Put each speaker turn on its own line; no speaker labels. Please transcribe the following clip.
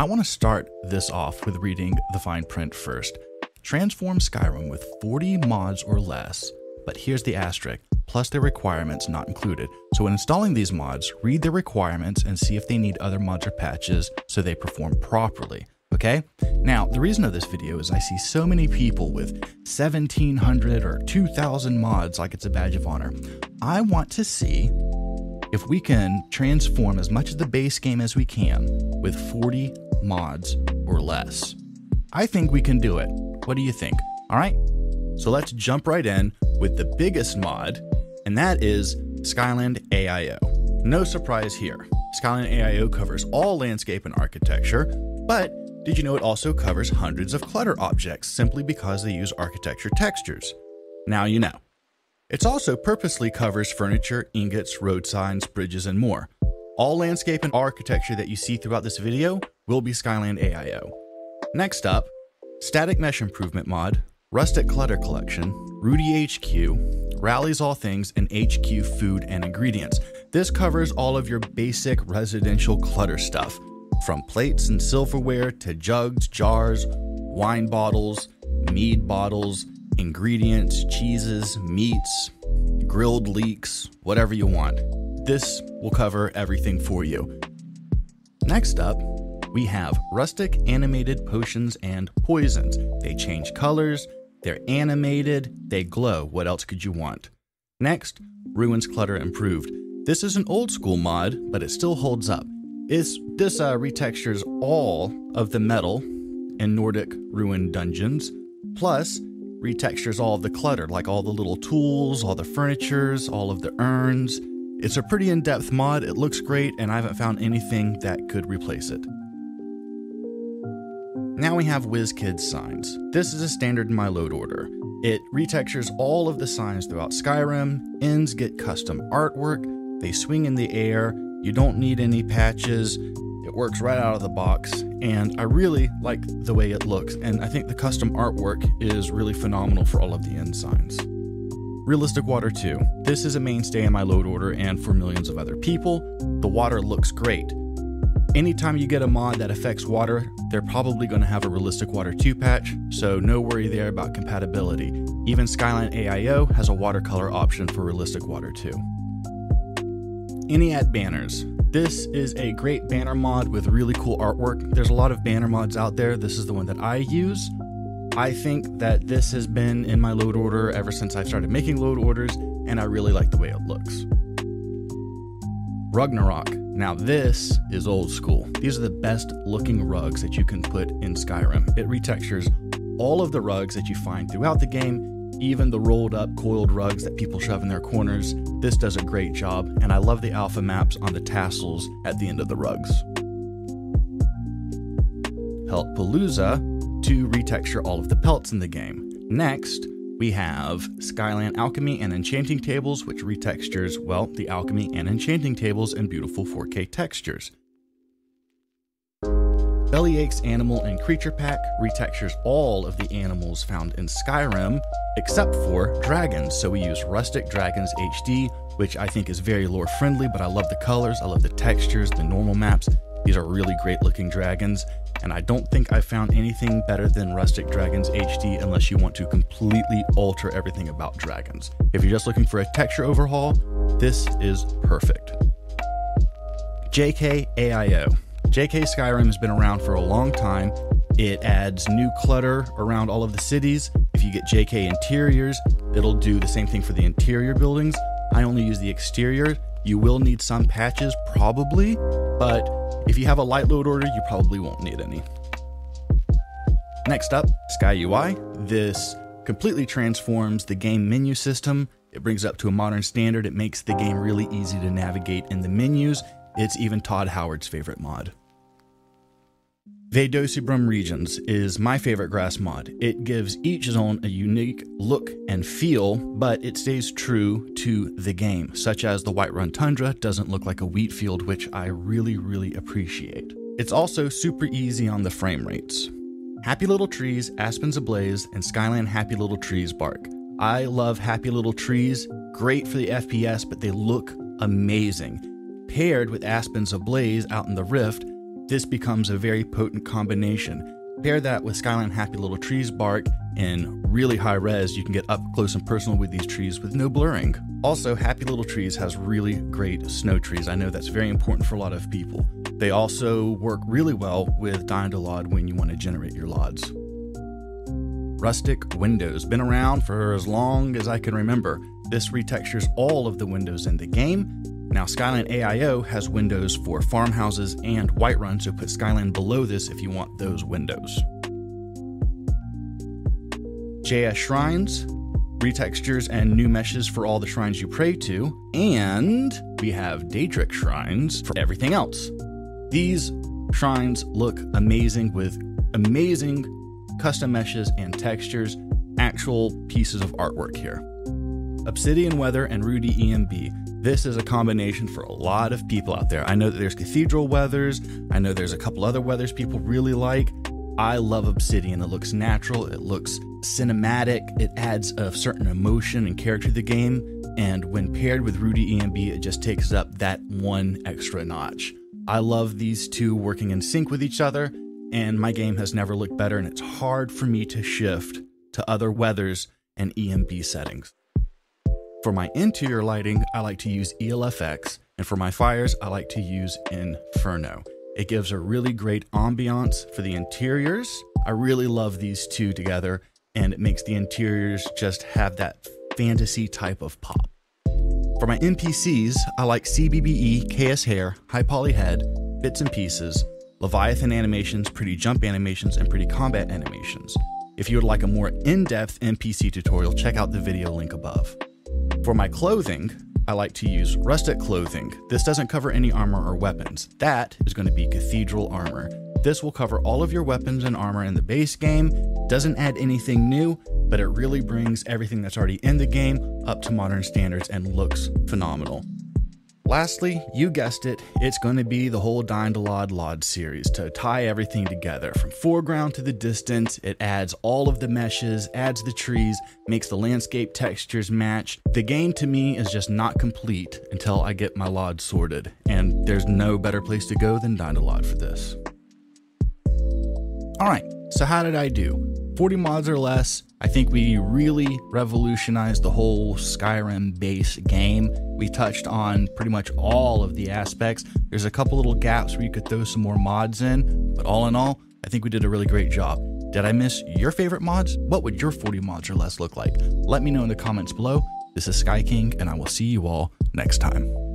I want to start this off with reading the fine print first. Transform Skyrim with 40 mods or less, but here's the asterisk plus their requirements not included. So when installing these mods, read their requirements and see if they need other mods or patches so they perform properly. Okay? Now, the reason of this video is I see so many people with 1700 or 2000 mods like it's a badge of honor. I want to see if we can transform as much of the base game as we can with 40 mods or less. I think we can do it. What do you think? All right? So let's jump right in with the biggest mod and that is Skyland AIO. No surprise here. Skyland AIO covers all landscape and architecture, but did you know it also covers hundreds of clutter objects simply because they use architecture textures? Now you know. It also purposely covers furniture, ingots, road signs, bridges, and more. All landscape and architecture that you see throughout this video will be Skyland AIO. Next up, Static Mesh Improvement Mod, Rustic Clutter Collection, Rudy HQ, Rallies All Things, and HQ Food and Ingredients. This covers all of your basic residential clutter stuff, from plates and silverware to jugs, jars, wine bottles, mead bottles, ingredients, cheeses, meats, grilled leeks, whatever you want. This will cover everything for you. Next up, we have rustic animated potions and poisons. They change colors, they're animated, they glow. What else could you want? Next, Ruins Clutter Improved. This is an old school mod, but it still holds up. It's, this uh, retextures all of the metal in Nordic Ruin dungeons, plus retextures all of the clutter, like all the little tools, all the furnitures, all of the urns. It's a pretty in depth mod, it looks great, and I haven't found anything that could replace it. Now we have WizKids signs. This is a standard in my load order. It retextures all of the signs throughout Skyrim, inns get custom artwork, they swing in the air, you don't need any patches, it works right out of the box, and I really like the way it looks, and I think the custom artwork is really phenomenal for all of the inn signs. Realistic Water 2. This is a mainstay in my load order and for millions of other people. The water looks great. Anytime you get a mod that affects water, they're probably going to have a Realistic Water 2 patch, so no worry there about compatibility. Even Skyland AIO has a watercolor option for Realistic Water 2. Ennead Banners. This is a great banner mod with really cool artwork. There's a lot of banner mods out there. This is the one that I use. I think that this has been in my load order ever since I started making load orders, and I really like the way it looks. Rugnarok. Now, this is old school. These are the best looking rugs that you can put in Skyrim. It retextures all of the rugs that you find throughout the game, even the rolled up, coiled rugs that people shove in their corners. This does a great job, and I love the alpha maps on the tassels at the end of the rugs. Peltpalooza to retexture all of the pelts in the game. Next, we have Skyland Alchemy and Enchanting Tables, which retextures, well, the Alchemy and Enchanting Tables in beautiful 4K textures. Bellyache's Animal and Creature Pack retextures all of the animals found in Skyrim, except for dragons. So we use Rustic Dragons HD, which I think is very lore friendly, but I love the colors, I love the textures, the normal maps. These are really great looking dragons, and I don't think I found anything better than Rustic Dragons HD unless you want to completely alter everything about dragons. If you're just looking for a texture overhaul, this is perfect. JK AIO. JK Skyrim has been around for a long time. It adds new clutter around all of the cities. If you get JK interiors, it'll do the same thing for the interior buildings. I only use the exterior. You will need some patches, probably, but if you have a light load order, you probably won't need any. Next up, Sky UI. This completely transforms the game menu system. It brings it up to a modern standard. It makes the game really easy to navigate in the menus. It's even Todd Howard's favorite mod. Veydosebrom Regions is my favorite grass mod. It gives each zone a unique look and feel, but it stays true to the game, such as the Whiterun Tundra doesn't look like a wheat field, which I really, really appreciate. It's also super easy on the frame rates. Happy Little Trees, Aspens Ablaze, and Skyland Happy Little Trees Bark. I love Happy Little Trees, great for the FPS, but they look amazing. Paired with Aspens Ablaze out in the Rift, this becomes a very potent combination. Pair that with Skyland Happy Little Trees bark in really high res, you can get up close and personal with these trees with no blurring. Also, Happy Little Trees has really great snow trees. I know that's very important for a lot of people. They also work really well with DynDOLOD when you want to generate your LODs. Rustic Windows, been around for as long as I can remember. This retextures all of the windows in the game. Now, Skyland AIO has windows for farmhouses and Whiterun, so put Skyland below this if you want those windows. JS Shrines, retextures and new meshes for all the shrines you pray to, and we have Daedric Shrines for everything else. These shrines look amazing with amazing custom meshes and textures, actual pieces of artwork here. Obsidian Weather and Rudy ENB. This is a combination for a lot of people out there. I know that there's Cathedral Weathers. I know there's a couple other weathers people really like. I love Obsidian. It looks natural, it looks cinematic, it adds a certain emotion and character to the game. And when paired with Rudy ENB, it just takes up that one extra notch. I love these two working in sync with each other, and my game has never looked better, and it's hard for me to shift to other weathers and ENB settings. For my interior lighting, I like to use ELFX, and for my fires, I like to use Inferno. It gives a really great ambiance for the interiors. I really love these two together, and it makes the interiors just have that fantasy type of pop. For my NPCs, I like CBBE, KS Hair, High Poly Head, Bits and Pieces, Leviathan animations, pretty jump animations, and pretty combat animations. If you would like a more in depth NPC tutorial, check out the video link above. For my clothing, I like to use rustic clothing. This doesn't cover any armor or weapons. That is going to be cathedral armor. This will cover all of your weapons and armor in the base game, doesn't add anything new, but it really brings everything that's already in the game up to modern standards and looks phenomenal. Lastly, you guessed it, it's going to be the whole DynDOLOD LOD series to tie everything together from foreground to the distance. It adds all of the meshes, adds the trees, makes the landscape textures match. The game to me is just not complete until I get my LOD sorted, and there's no better place to go than DynDOLOD for this. Alright, so how did I do? 40 mods or less. I think we really revolutionized the whole Skyrim base game. We touched on pretty much all of the aspects. There's a couple little gaps where you could throw some more mods in, but all in all, I think we did a really great job. Did I miss your favorite mods? What would your 40 mods or less look like? Let me know in the comments below. This is Sky King, and I will see you all next time.